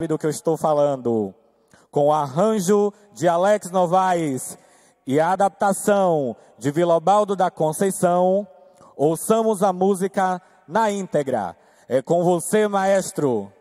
do que eu estou falando. Com o arranjo de Alex Novaes e a adaptação de Vilobaldo da Conceição, ouçamos a música na íntegra. É com você, maestro.